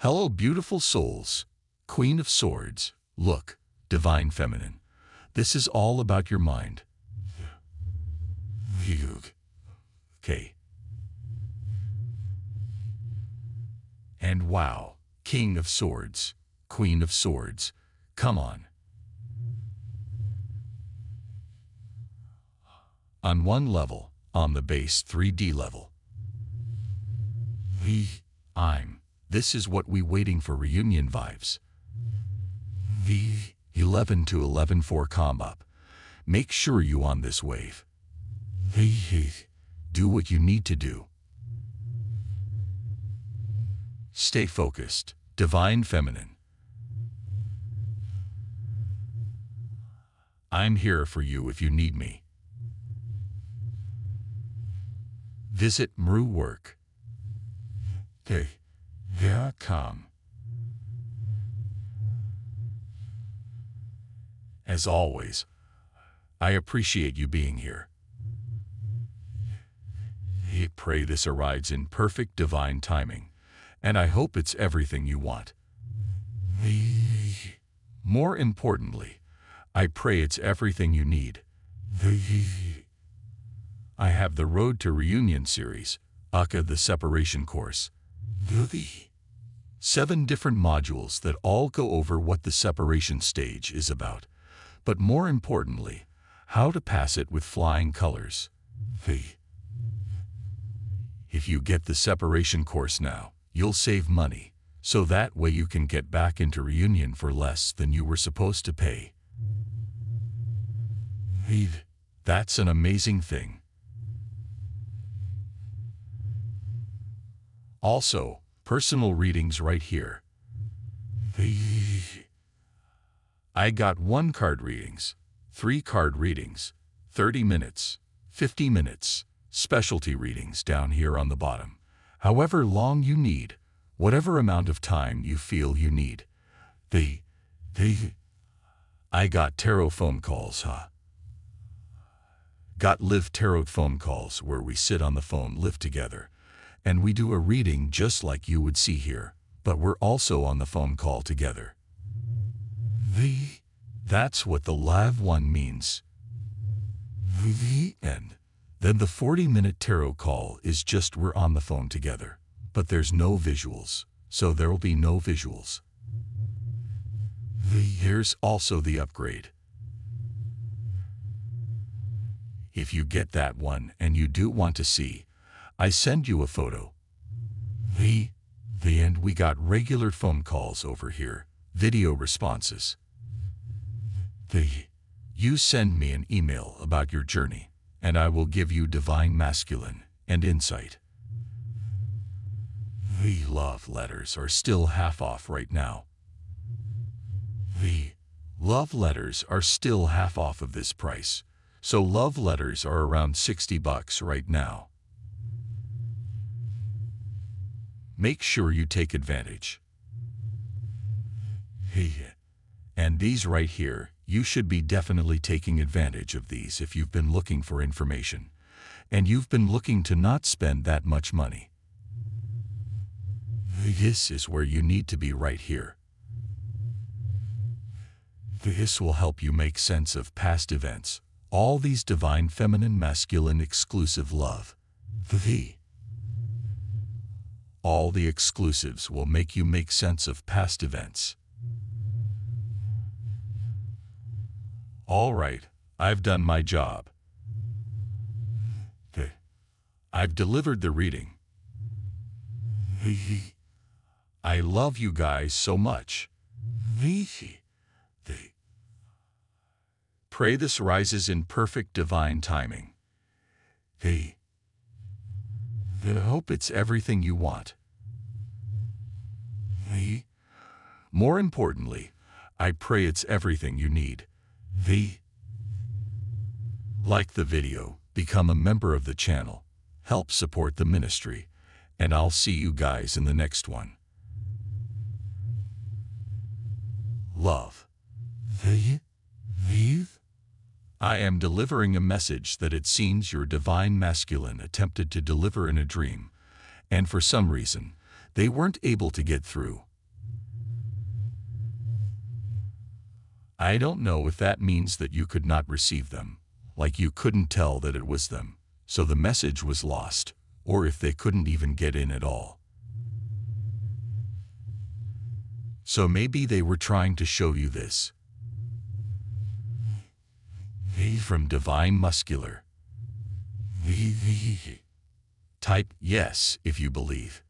Hello, beautiful souls. Queen of Swords. Look, Divine Feminine. This is all about your mind. Okay. And wow, King of Swords. Queen of Swords. Come on. On one level, on the base 3D level. I'm. This is what we waiting for reunion vibes. V 11 to 11 for come up. Make sure you on this wave. Hey, hey, do what you need to do. Stay focused, divine feminine. I'm here for you if you need me. Visit Mru Work. Hey, come. As always, I appreciate you being here. I pray this arrives in perfect divine timing, and I hope it's everything you want. More importantly, I pray it's everything you need. I have the Road to Reunion series, Aka the Separation Course. Seven different modules that all go over what the separation stage is about, but more importantly, how to pass it with flying colors. If you get the separation course now, you'll save money, so that way you can get back into reunion for less than you were supposed to pay. That's an amazing thing. Also, personal readings right here. I got one card readings, three card readings, 30 minutes, 50 minutes, specialty readings down here on the bottom. However long you need, whatever amount of time you feel you need. The, the, I got tarot phone calls, huh? Got live tarot phone calls where we sit on the phone live together and we do a reading just like you would see here, but we're also on the phone call together. The, that's what the live one means. The end. Then the 40-minute tarot call is just we're on the phone together, but there's no visuals, so there'll be no visuals. The, here's also the upgrade. If you get that one and you do want to see, I send you a photo. The, the end we got regular phone calls over here, video responses. The, you send me an email about your journey, and I will give you divine masculine and insight. The love letters are still half off right now. The love letters are still half off of this price, so love letters are around 60 bucks right now. Make sure you take advantage. And these right here, you should be definitely taking advantage of these if you've been looking for information. And you've been looking to not spend that much money. This is where you need to be right here. This will help you make sense of past events, all these divine feminine masculine exclusive love. The all the exclusives will make you make sense of past events. All right, I've done my job. I've delivered the reading. I love you guys so much. Pray this rises in perfect divine timing. I hope it's everything you want. More importantly, I pray it's everything you need. The Like the video, become a member of the channel, help support the ministry, and I'll see you guys in the next one. Love. The The I am delivering a message that it seems your divine masculine attempted to deliver in a dream, and for some reason, They weren't able to get through. I don't know if that means that you could not receive them, like you couldn't tell that it was them, so the message was lost, or if they couldn't even get in at all. So maybe they were trying to show you this. From Divine Masculine. Type yes if you believe.